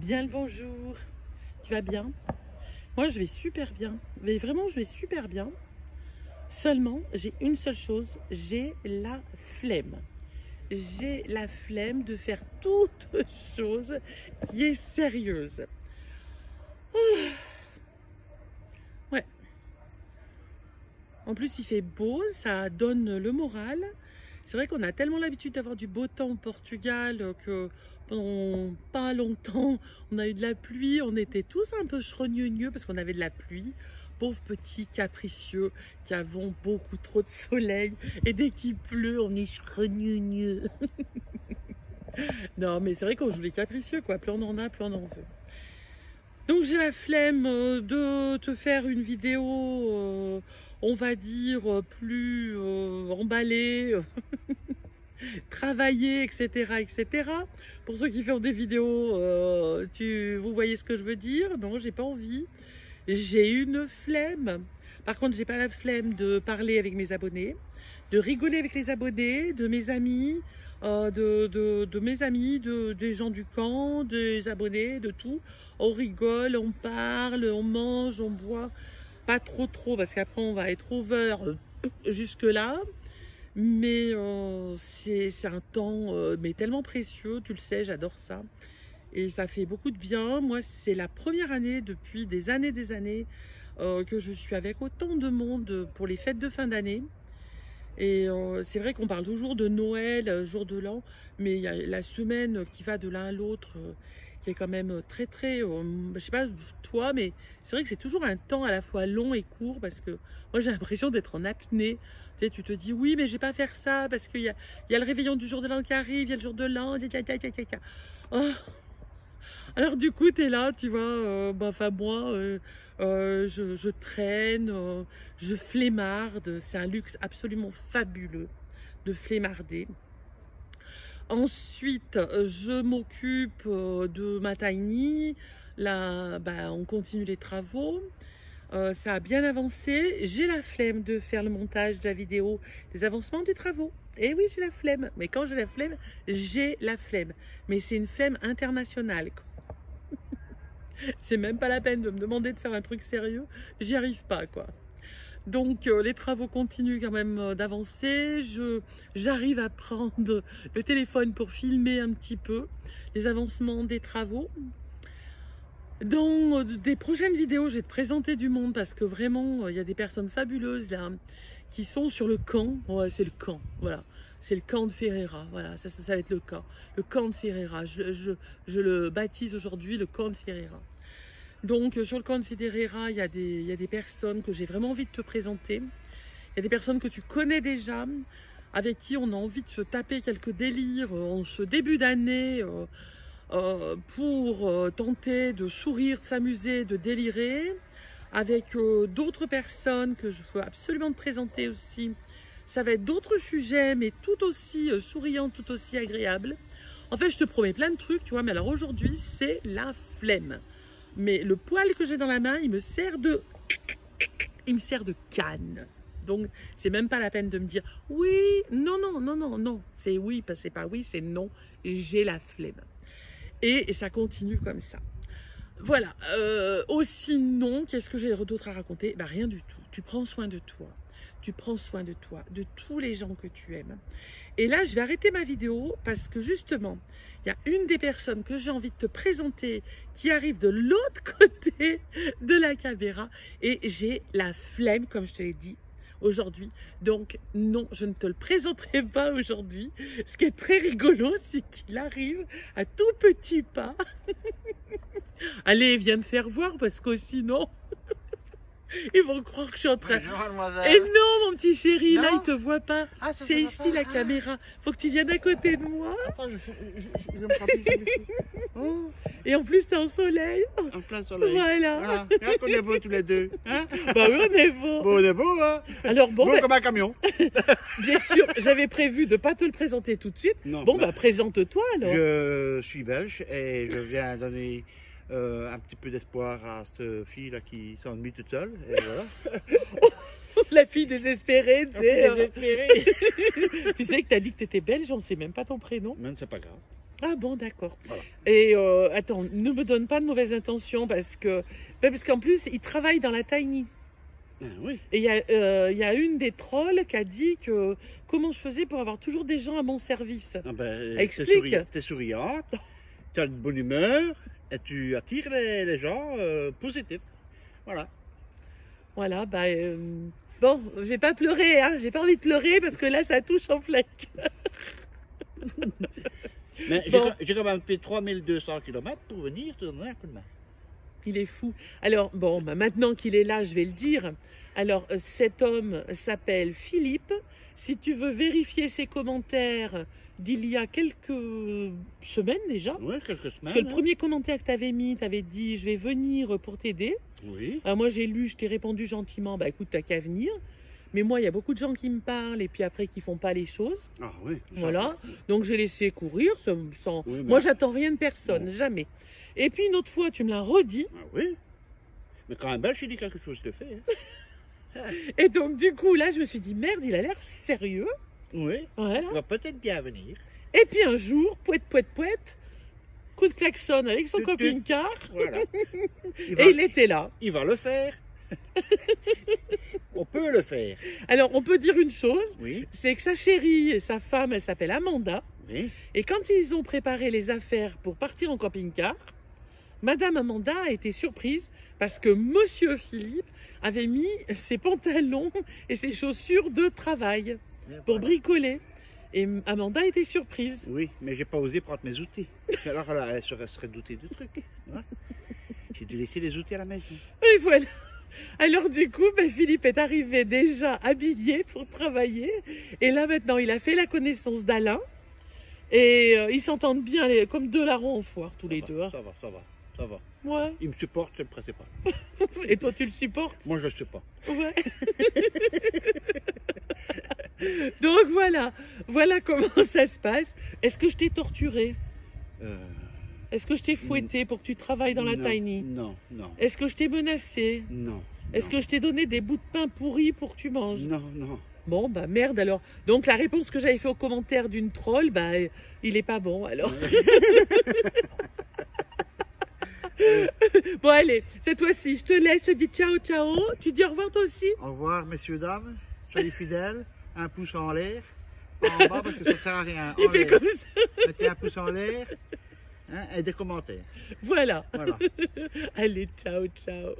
Bien le bonjour. Tu vas bien? Moi, je vais super bien. Mais vraiment, je vais super bien. Seulement, j'ai une seule chose, j'ai la flemme. J'ai la flemme de faire toute chose qui est sérieuse. Ouais. En plus, il fait beau, ça donne le moral. C'est vrai qu'on a tellement l'habitude d'avoir du beau temps au Portugal que pendant pas longtemps, on a eu de la pluie. On était tous un peu chrogneux parce qu'on avait de la pluie. Pauvres petits capricieux qui avons beaucoup trop de soleil. Et dès qu'il pleut, on est chrogneux. non, mais c'est vrai qu'on joue les capricieux, quoi. Plus on en a, plus on en veut. Donc j'ai la flemme euh, de te faire une vidéo, euh, on va dire, plus euh, emballée, travaillée, etc., etc. Pour ceux qui font des vidéos, tu, vous voyez ce que je veux dire? Non, j'ai pas envie. J'ai une flemme. Par contre, j'ai pas la flemme de parler avec mes abonnés, de rigoler avec les abonnés, de mes amis, de, de, de, mes amis, de, des gens du camp, des abonnés, de tout. On rigole, on parle, on mange, on boit. Pas trop trop, parce qu'après on va être over jusque là. Mais euh, c'est un temps euh, mais tellement précieux, tu le sais, j'adore ça. Et ça fait beaucoup de bien. Moi, c'est la première année depuis des années, des années euh, que je suis avec autant de monde pour les fêtes de fin d'année. Et c'est vrai qu'on parle toujours de Noël, jour de l'an, mais il y a la semaine qui va de l'un à l'autre qui est quand même très très, je sais pas toi, mais c'est vrai que c'est toujours un temps à la fois long et court parce que moi j'ai l'impression d'être en apnée. Tu sais, tu te dis oui, mais je vais pas faire ça parce qu'il y a, y a le réveillon du jour de l'an qui arrive, il y a le jour de l'an, oh. Alors du coup, tu es là, tu vois, euh, bah, enfin moi, euh, euh, je, je, traîne, je flémarde, c'est un luxe absolument fabuleux de flémarder. Ensuite, je m'occupe euh, de ma tiny. Là, bah, on continue les travaux. Euh, ça a bien avancé. J'ai la flemme de faire le montage de la vidéo des avancements des travaux. Eh oui, j'ai la flemme. Mais quand j'ai la flemme, j'ai la flemme. Mais c'est une flemme internationale. c'est même pas la peine de me demander de faire un truc sérieux. J'y arrive pas, quoi. Donc euh, les travaux continuent quand même euh, d'avancer. J'arrive à prendre le téléphone pour filmer un petit peu les avancements des travaux. Dans euh, des prochaines vidéos, je vais te présenter du monde parce que vraiment, il y a des personnes fabuleuses là qui sont sur le camp. Ouais, c'est le camp, voilà. C'est le camp de Ferreira, voilà, ça, ça, va être le camp. Le camp de Ferreira, je, je le baptise aujourd'hui le camp de Ferreira. Donc euh, sur le camp de Federera, il y, a des, il y a des personnes que j'ai vraiment envie de te présenter. Il y a des personnes que tu connais déjà, avec qui on a envie de se taper quelques délires euh, en ce début d'année euh, pour tenter de sourire, de s'amuser, de délirer. Avec d'autres personnes que je veux absolument te présenter aussi. Ça va être d'autres sujets, mais tout aussi souriants, tout aussi agréables. En fait, je te promets plein de trucs, tu vois, mais alors aujourd'hui, c'est la flemme. Mais le poil que j'ai dans la main, il me sert de... Il me sert de canne. Donc, c'est même pas la peine de me dire oui, non, non, non, non, non. C'est oui, c'est pas oui, c'est non. J'ai la flemme. Et, ça continue comme ça. Voilà. Euh, aussi non, qu'est-ce que j'ai d'autre à raconter? Bah rien du tout. Tu prends soin de toi. Tu prends soin de toi, de tous les gens que tu aimes. Et là, je vais arrêter ma vidéo parce que justement, il y a une des personnes que j'ai envie de te présenter qui arrive de l'autre côté de la caméra et j'ai la flemme, comme je te l'ai dit aujourd'hui. Donc non, je ne te le présenterai pas aujourd'hui. Ce qui est très rigolo, c'est qu'il arrive à tout petit pas. Allez, viens me faire voir parce que sinon... Ils vont croire que je suis en train. Et non, mon petit chéri, là, ils te voient pas. Ah, c'est ici la caméra. Faut que tu viennes à côté de moi. Attends, je, je, je, me oh. Et en plus, c'est en soleil. En plein soleil. Voilà. Ah, regarde qu'on est beaux tous les deux. Hein bah oui, on est beaux. Bon, on est beaux, hein. Alors bon. Beau comme un camion. Bien sûr, j'avais prévu de pas te le présenter tout de suite. Non, bon, bah, bah présente-toi alors. Je suis belge et je viens donner euh, un petit peu d'espoir à cette fille-là qui s'ennuie toute seule. Et voilà. La fille désespérée, tu sais. Désespérée. tu sais que tu as dit que tu étais belge, on ne sait même pas ton prénom. Mais c'est pas grave. Ah bon, d'accord. Voilà. Et euh, attends, ne me donne pas de mauvaises intentions parce que ben, parce qu'en plus, il travaille dans la tiny. Ah, oui. Et il y, a, euh, il y a une des trolls qui a dit que comment je faisais pour avoir toujours des gens à mon service. Ah ben, Explique. T'es souri- souriante, tu as de bonne humeur et tu attires les, les gens euh, positifs. Voilà. Voilà, bah euh, bon, je vais pas pleurer, hein. J'ai pas envie de pleurer parce que là, ça touche en flec. Mais j'ai Bon. quand- j'ai quand même fait 3200 km pour venir te donner un coup de main. Il est fou. Alors, bon, bah, maintenant qu'il est là, je vais le dire. Alors, euh, cet homme s'appelle Philippe. Si tu veux vérifier ses commentaires d'il y a quelques semaines déjà, Oui, quelques semaines. parce que le hein. premier commentaire que tu avais mis, tu avais dit je vais venir pour t'aider. Oui. Alors, moi, j'ai lu, je t'ai répondu gentiment, bah écoute, t'as qu'à venir. Mais moi, il y a beaucoup de gens qui me parlent et puis après qui font pas les choses. Ah oui. Voilà. Donc j'ai laissé courir sans. Oui, mais- Moi, j'attends rien de personne, jamais. Et puis une autre fois, tu me l'as redit. Ah oui. Mais quand un belge, il dit quelque chose de fait. hein. Et donc, du coup, là, je me suis dit, merde, il a l'air sérieux. Oui. Voilà. Il va peut-être bien venir. Et puis un jour, poète, poète, poète, coup de klaxon avec son camping-car. Voilà. Il va, Et il était là. il va le faire. On peut le faire. Alors, on peut dire une chose Oui. c'est que sa chérie et sa femme, elle s'appelle Amanda. Oui. Et quand ils ont préparé les affaires pour partir en camping-car, Madame Amanda a été surprise parce que Monsieur Philippe avait mis ses pantalons et ses chaussures de travail pour bricoler. Et Amanda était surprise. Oui, mais j'ai pas osé prendre mes outils. Alors là, elle serait, serait doutée du truc. hein. J'ai dû laisser les outils à la maison. Et voilà. Alors du coup, ben, Philippe est arrivé déjà habillé pour travailler. Et là maintenant, il a fait la connaissance d'Alain. Et euh, ils s'entendent bien les- comme deux larrons en foire, tous Ça les va, deux. hein. Ça va, ça va, ça va. Ouais. Il me supporte, me pressais pas. Et toi, tu le supportes Moi, je ne sais pas. Ouais. Donc voilà, voilà comment ça se passe. Est-ce que je t'ai torturé Euh, Est-ce que je t'ai fouetté pour que tu travailles dans la non, tiny Non, non, Est-ce que je t'ai menacé non. Est-ce que je t'ai donné des bouts de pain pourris pour que tu manges Non, non. Bon, bah merde alors. Donc la réponse que j'avais fait au commentaire d'une troll, bah il est pas bon alors. bon allez, cette fois-ci, je te laisse, je te dis ciao ciao. Tu dis au revoir toi aussi Au revoir, messieurs, dames. Soyez fidèles. Un pouce en l'air. Pas en bas parce que ça sert à rien. Il En fait comme ça. Mettez un pouce en l'air hein, et des commentaires. Voilà. Voilà. Allez, ciao ciao.